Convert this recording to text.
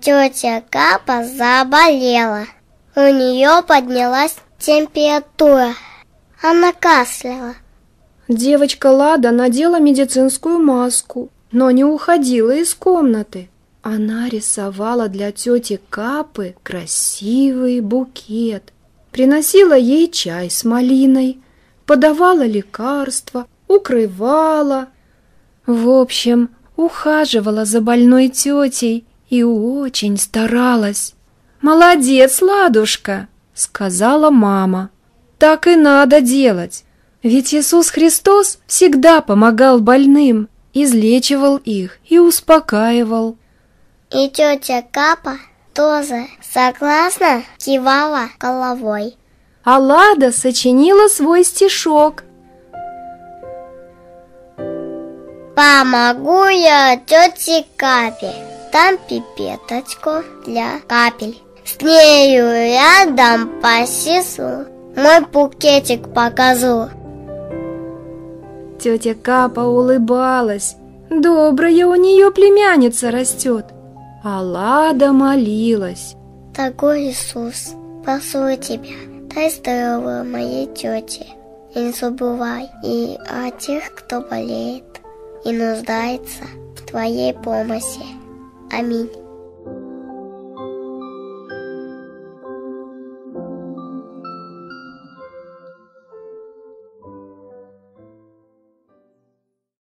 Тетя Капа заболела. У нее поднялась температура. Она кашляла. Девочка Лада надела медицинскую маску, но не уходила из комнаты. Она рисовала для тети Капы красивый букет, приносила ей чай с малиной, подавала лекарства, укрывала. В общем, ухаживала за больной тетей и очень старалась. «Молодец, Ладушка!» — сказала мама. «Так и надо делать, ведь Иисус Христос всегда помогал больным, излечивал их и успокаивал». И тетя Капа тоже согласно кивала головой. А Лада сочинила свой стишок. Помогу я тете Капе, там пипеточку для капель. С нею рядом посису, мой букетик покажу. Тетя Капа улыбалась. Добрая у нее племянница растет. А Лада молилась. Дорогой Иисус, прошу тебя, дай здоровье моей тете. И не забывай и о тех, кто болеет и нуждается в твоей помощи. I mean,